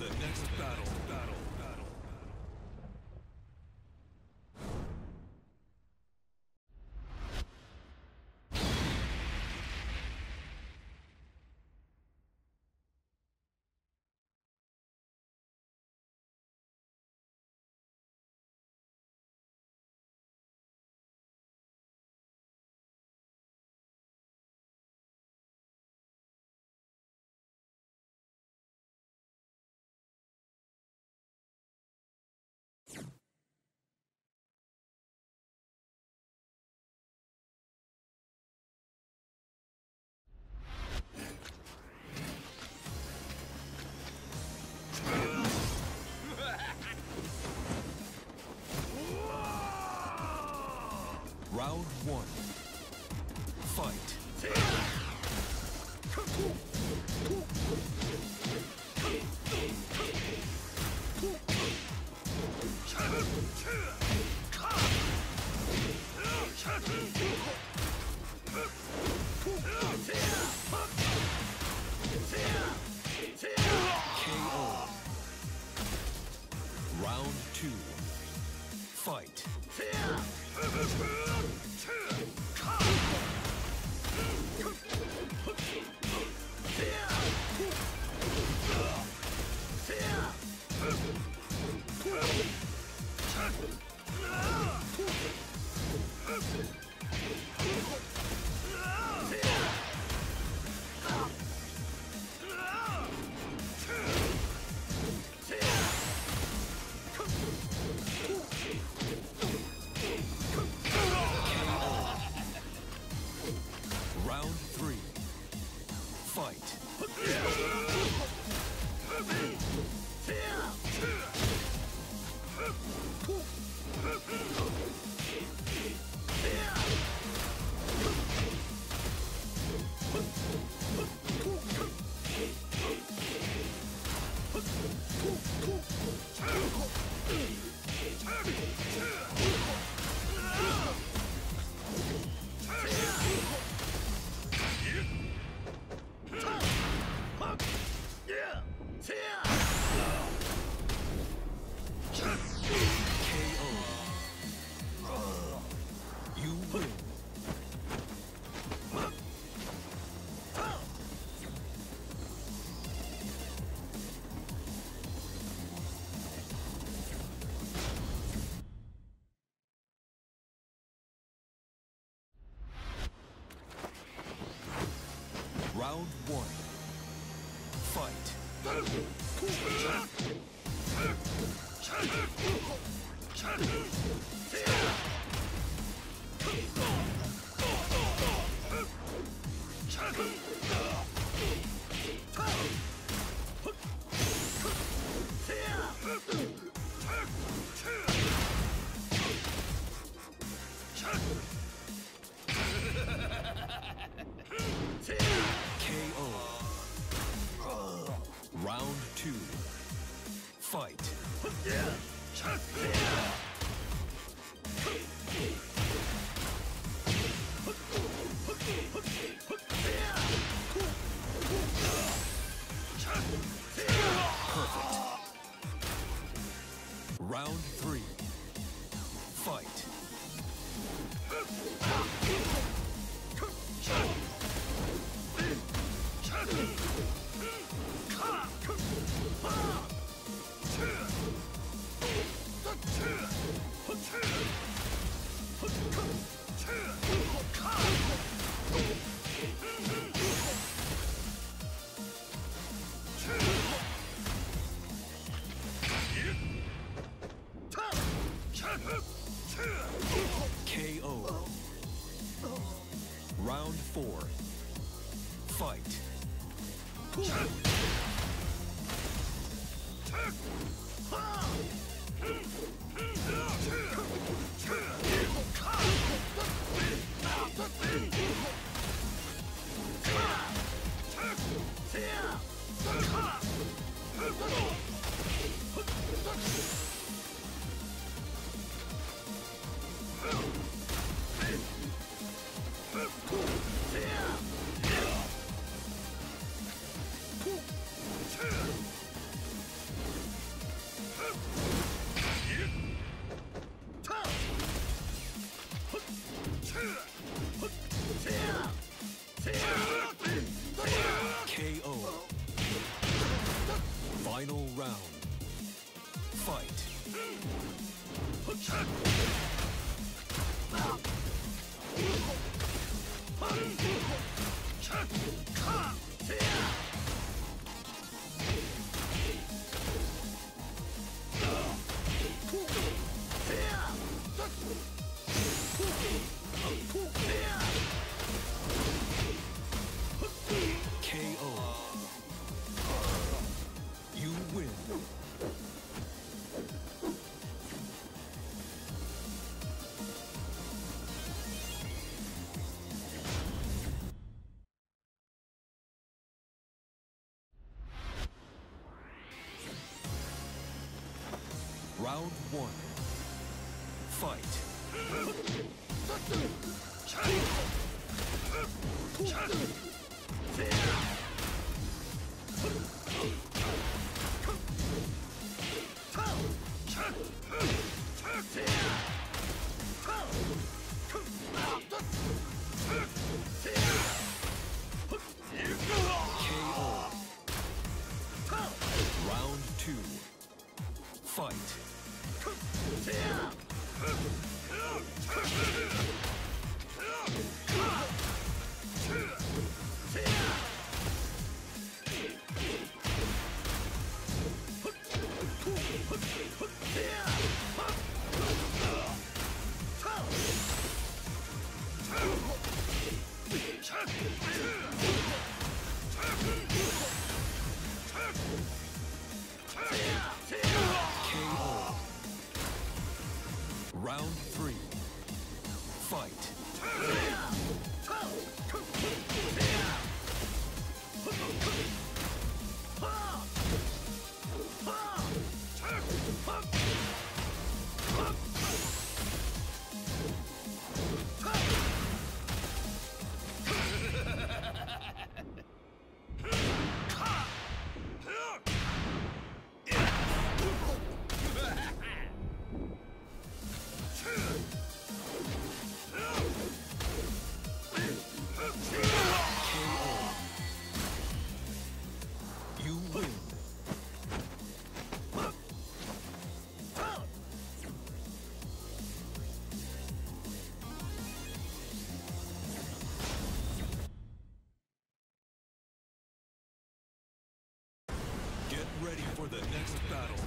the next battle. Round one. Fight. Perfect. Round three. Round one. Next battle.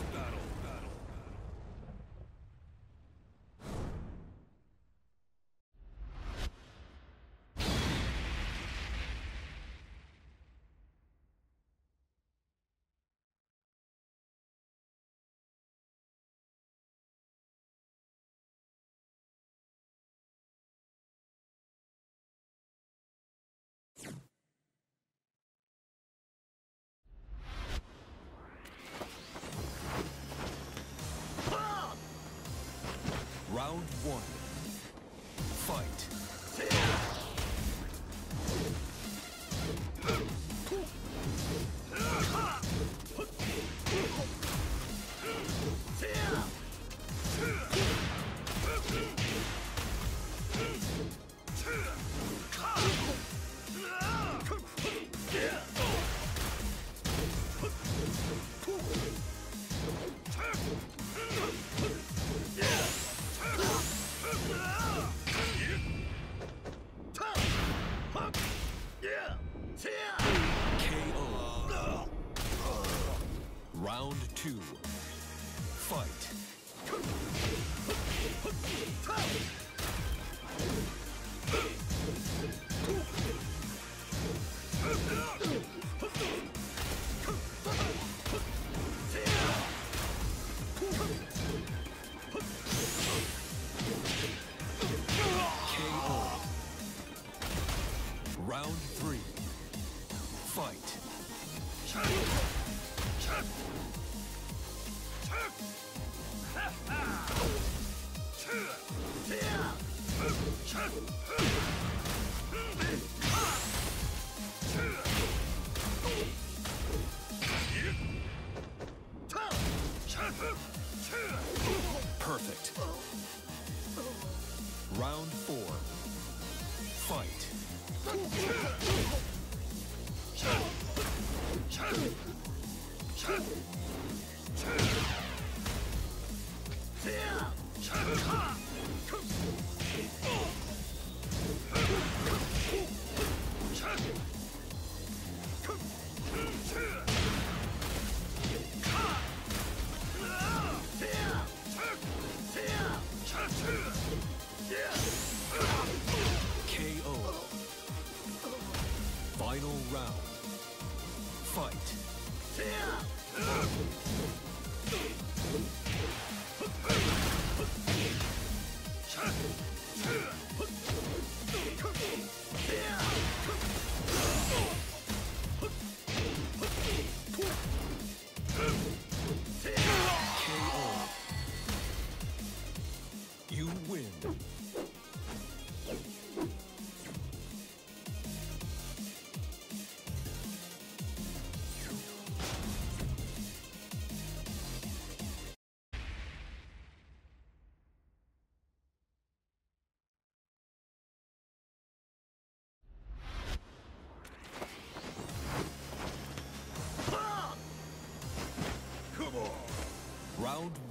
Round one.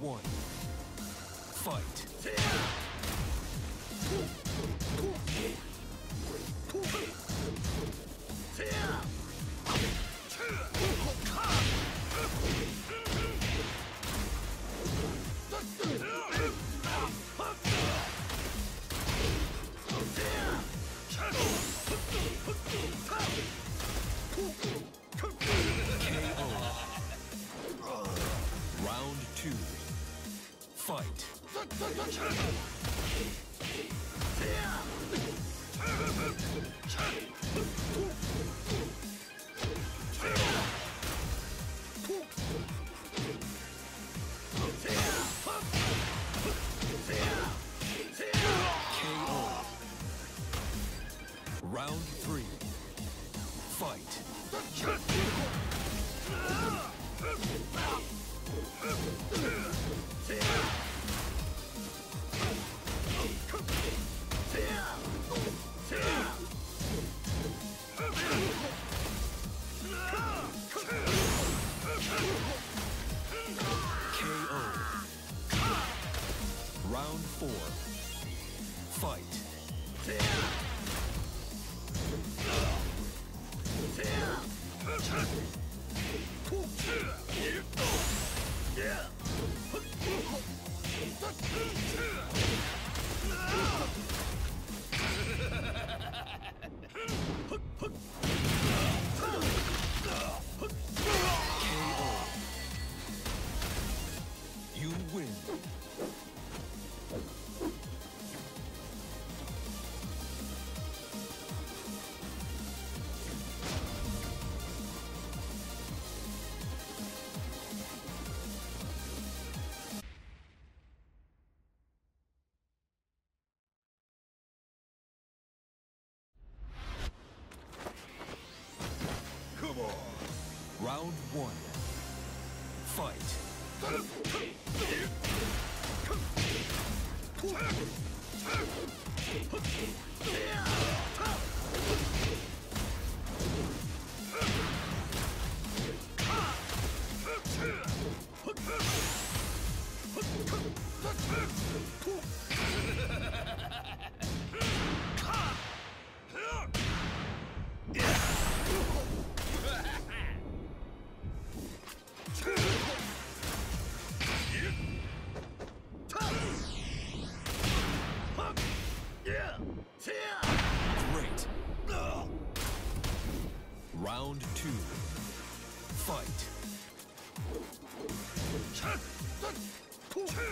One. Round one. KO.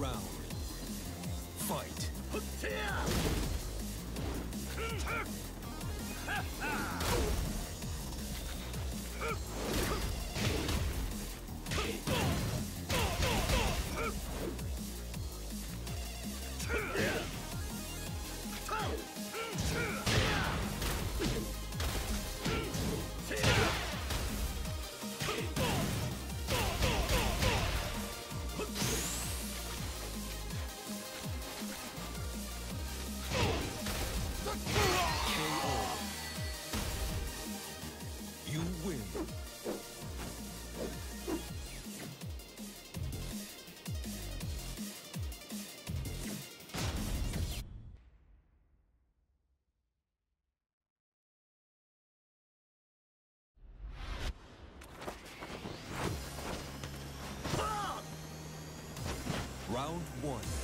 Round. One.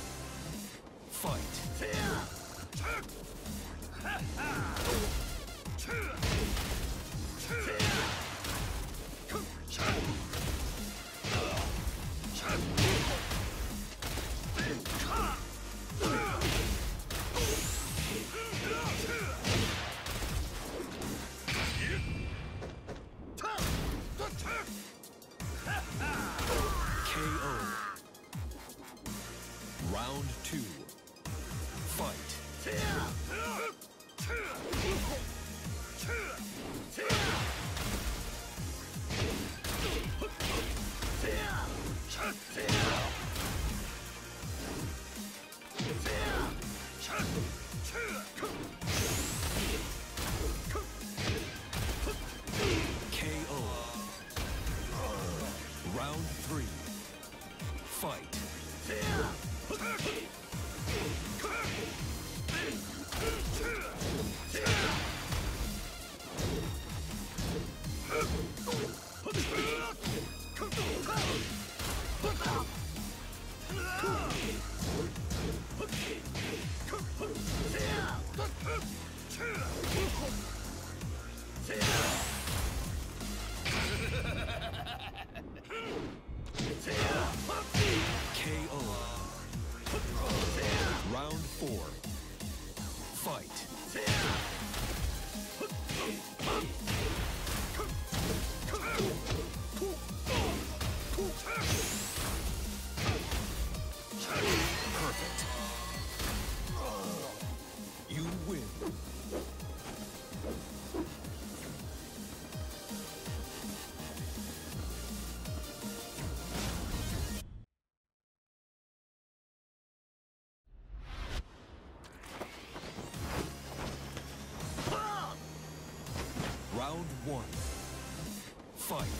Fight.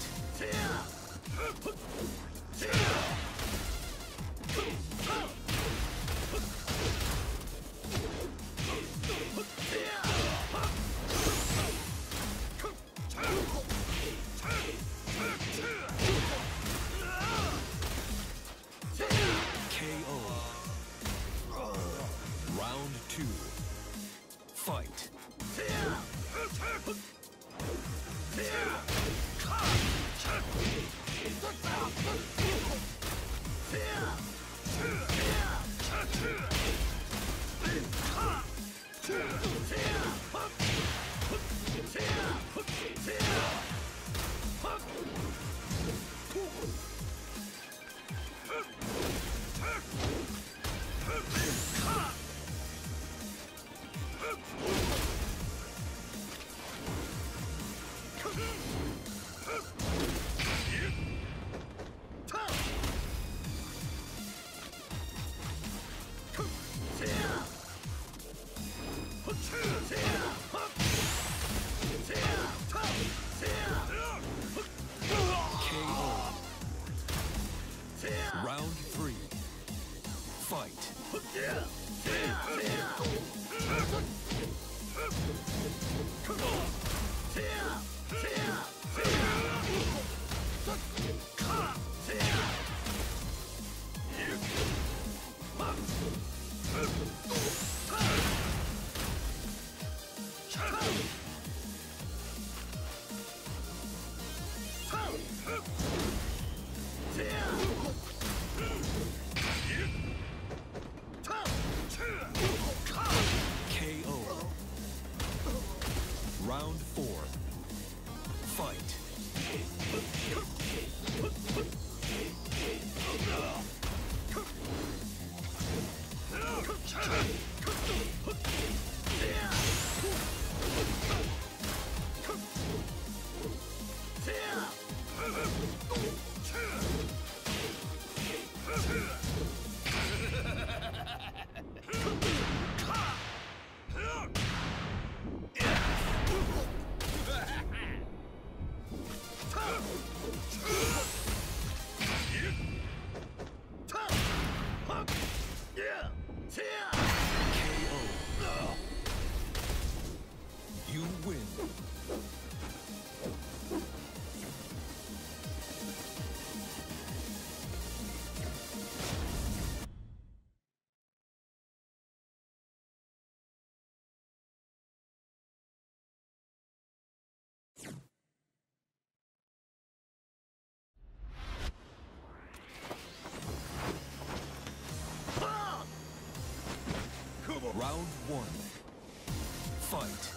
Round one. Fight.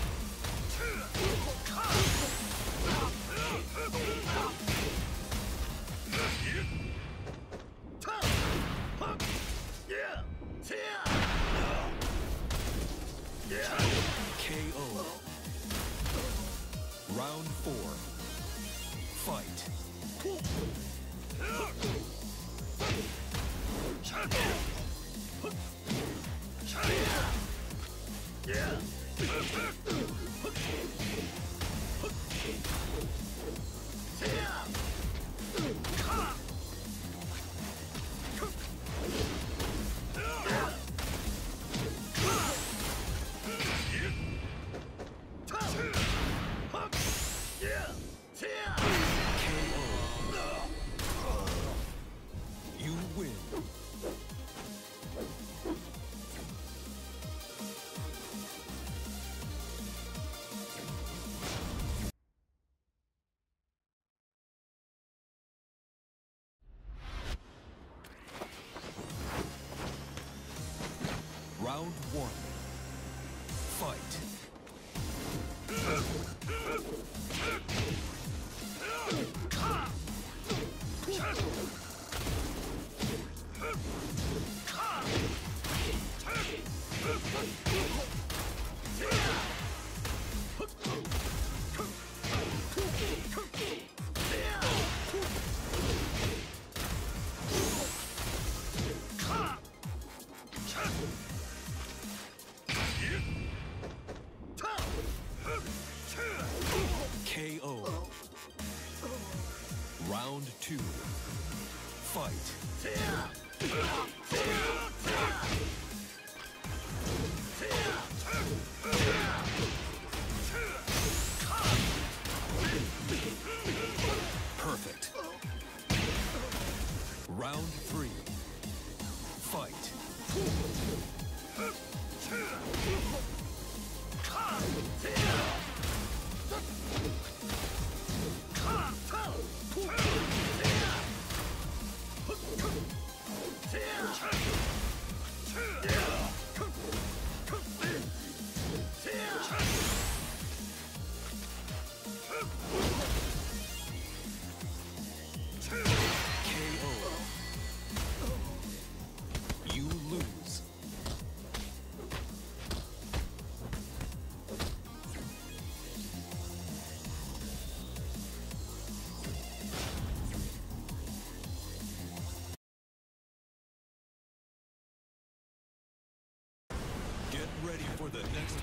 the next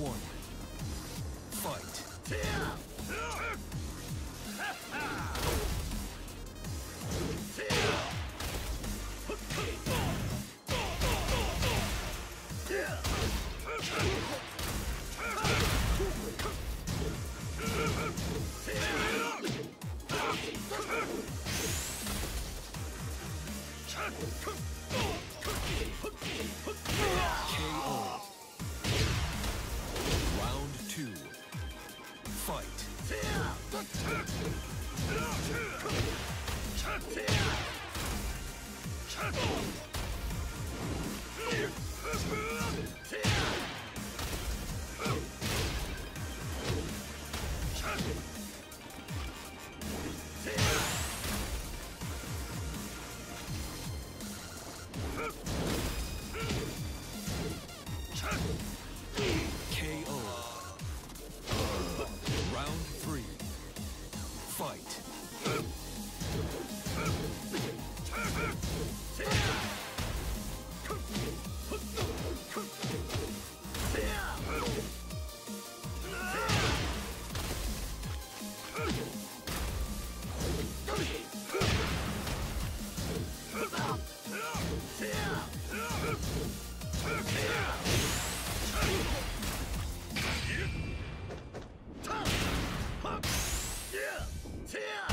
Round here!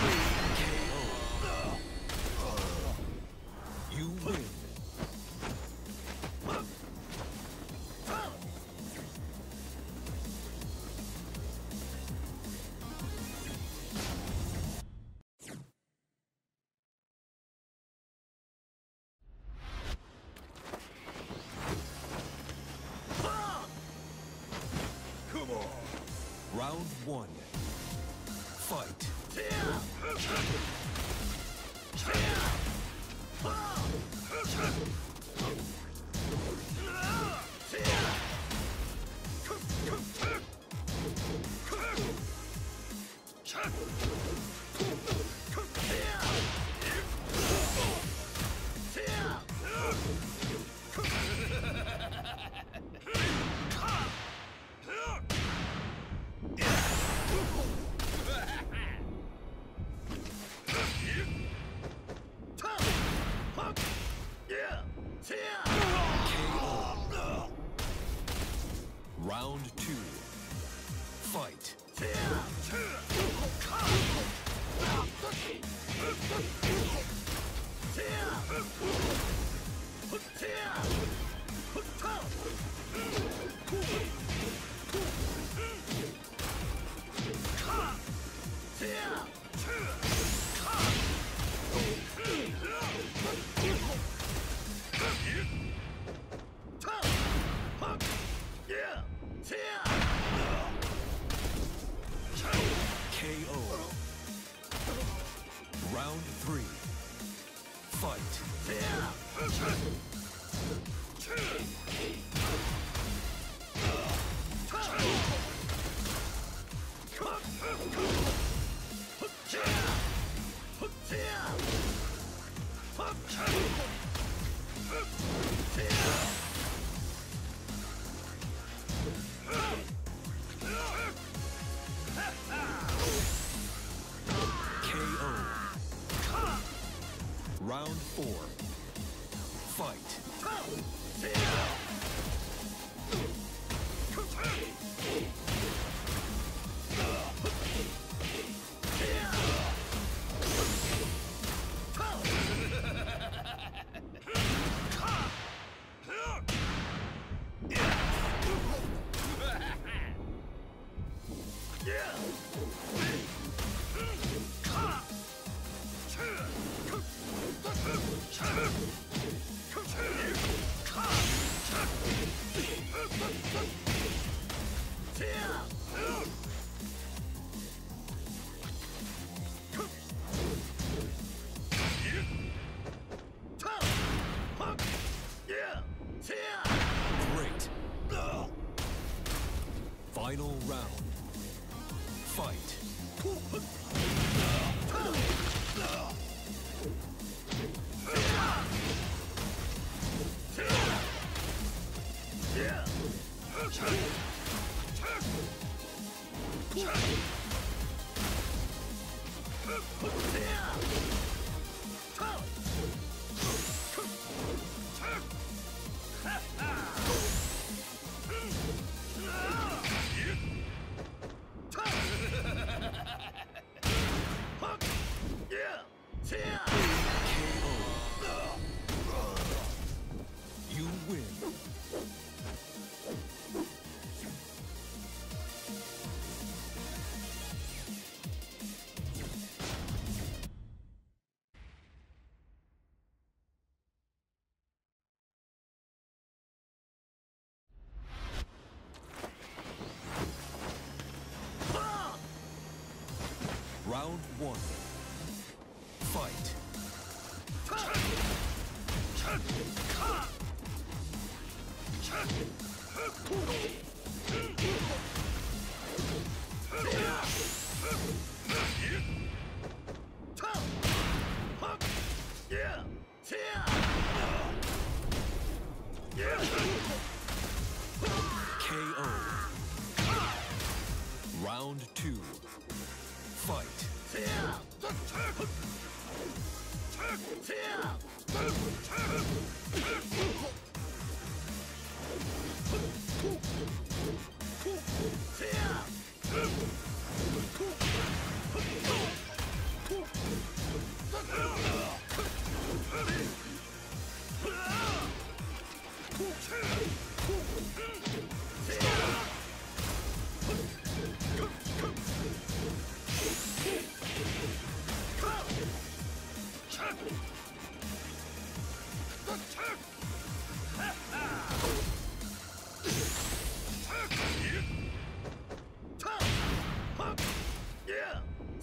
Yeah!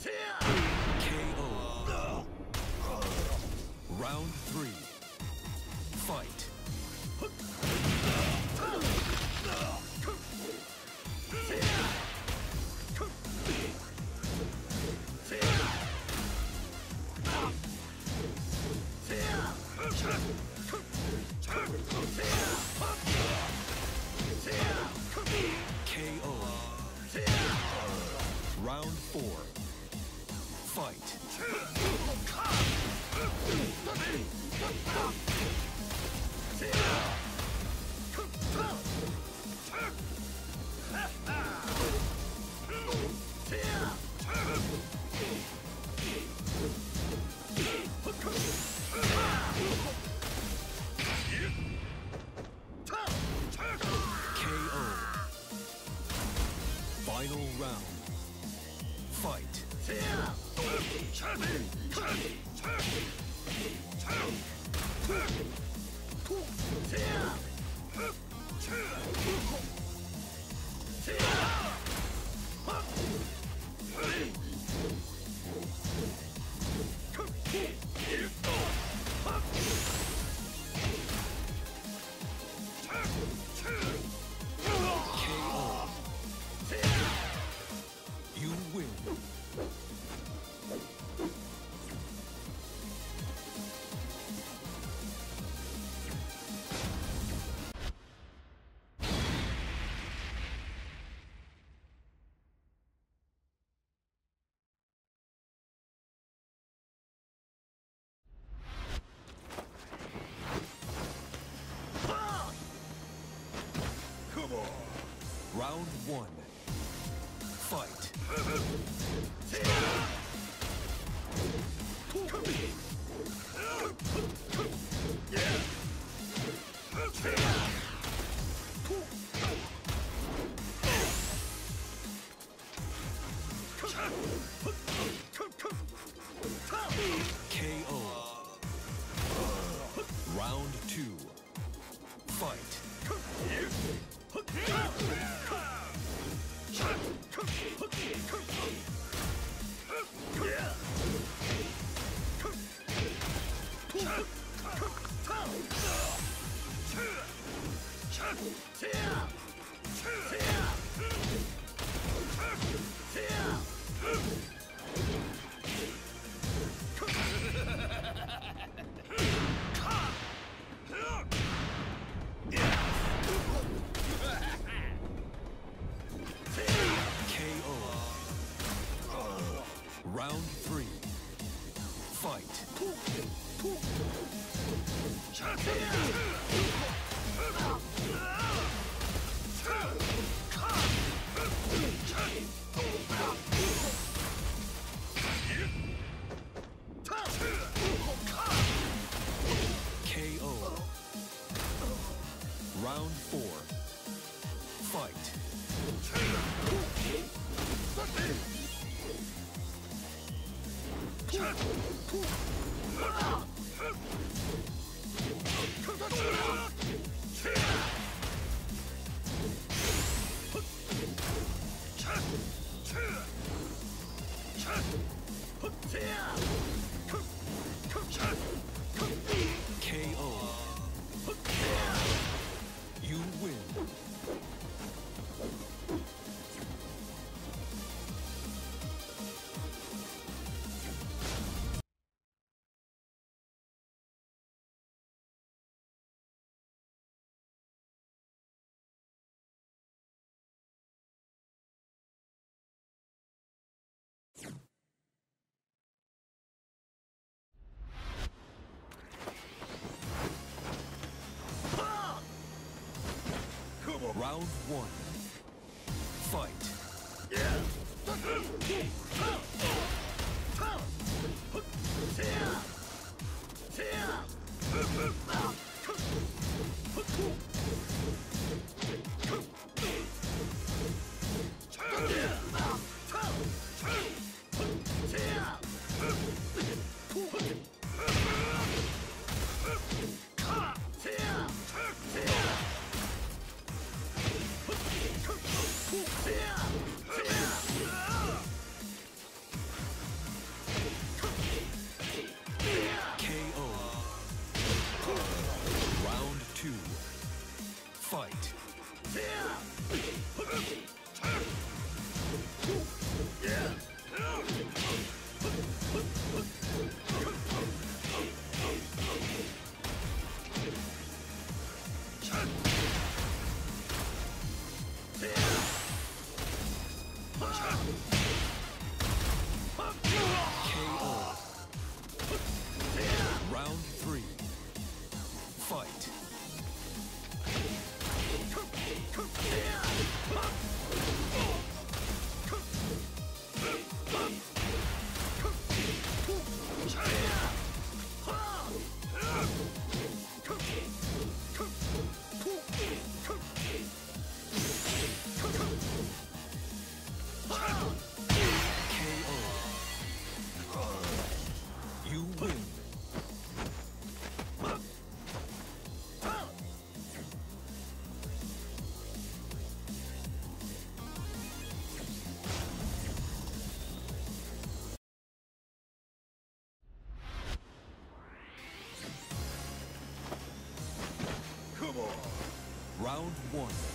KO. Round three. One. Round one. Round one.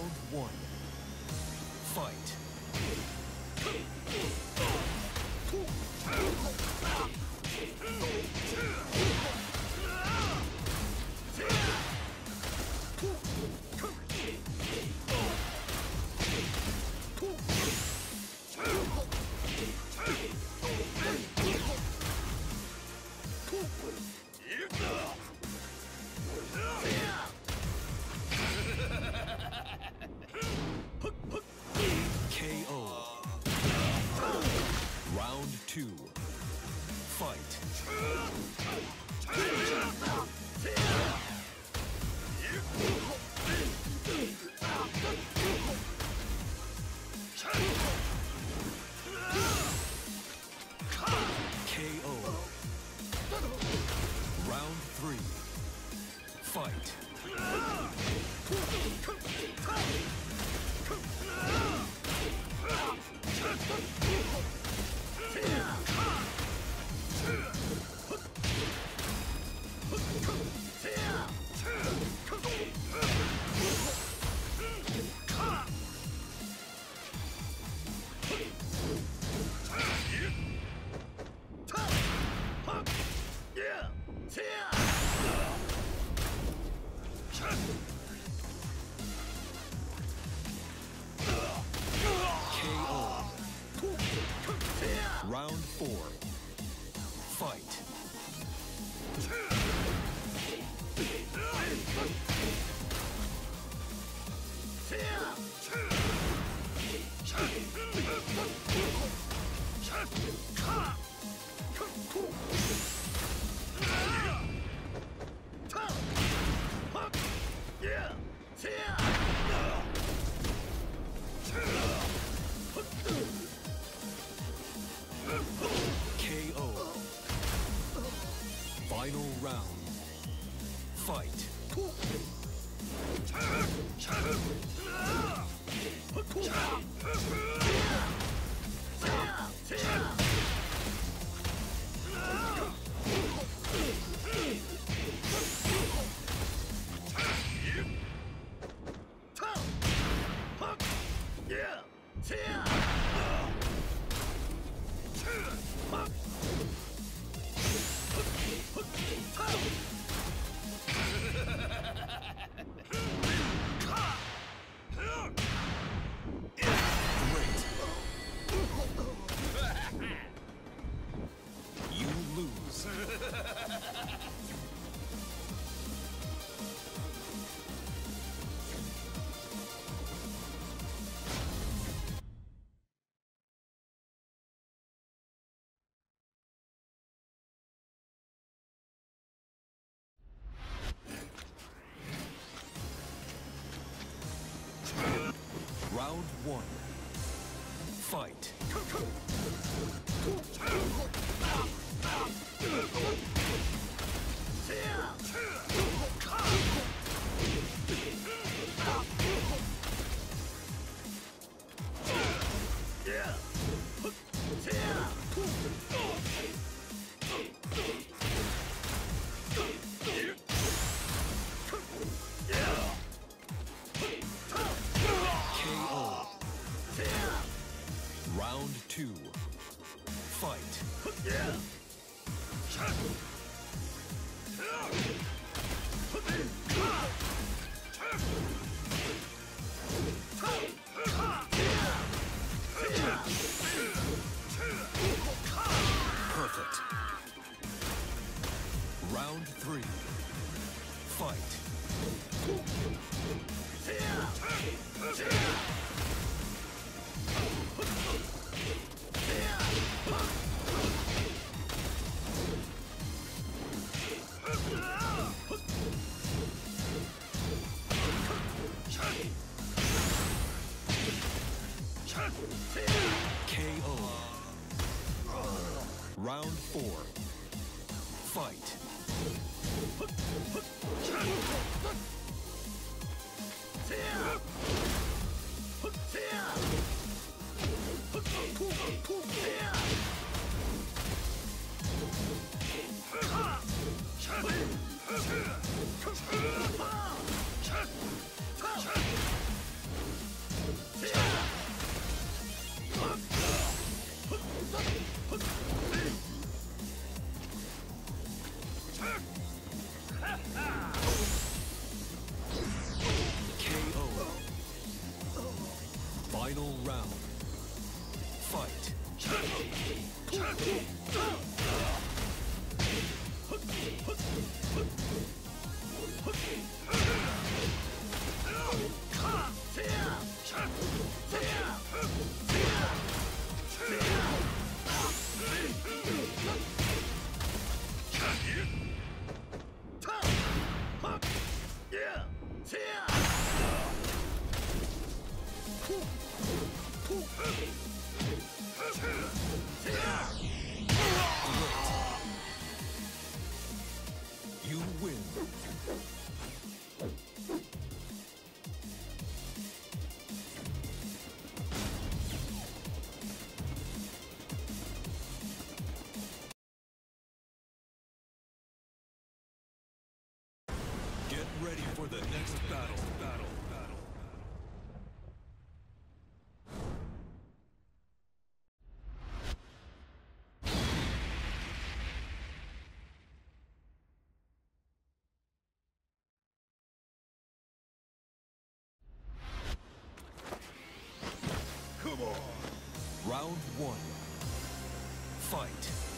Round one. Fight. Round one. Fight. One. Fight.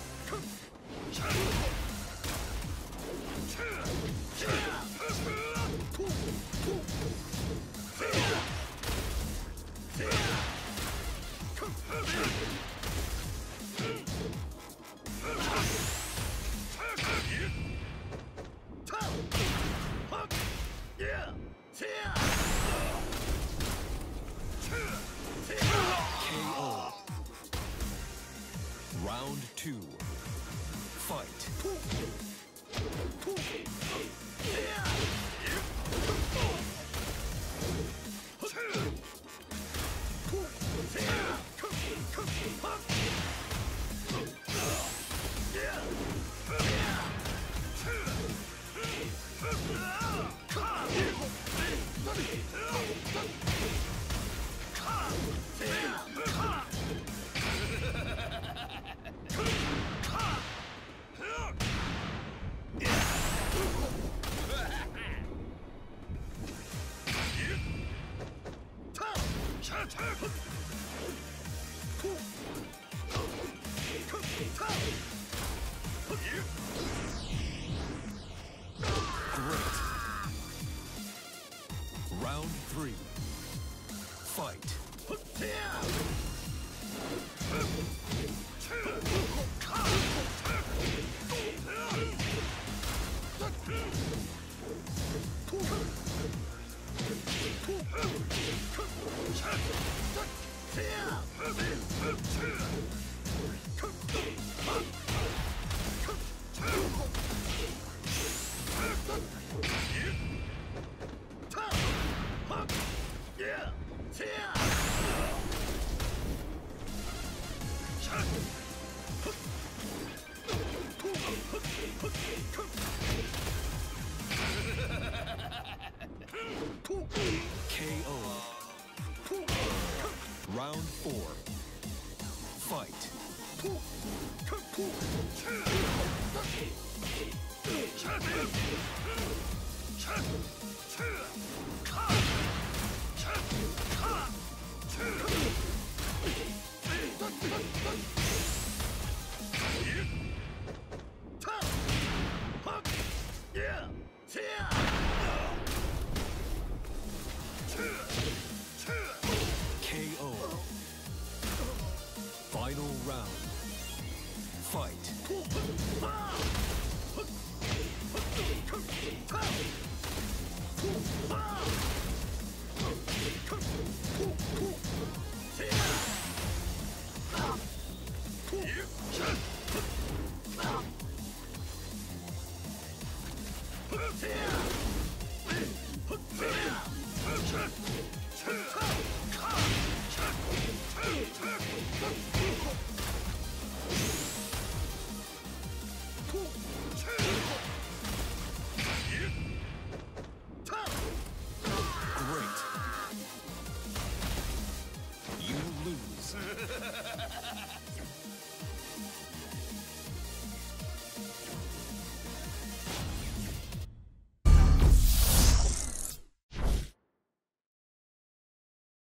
KO.